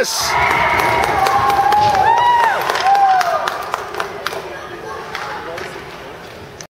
Yes!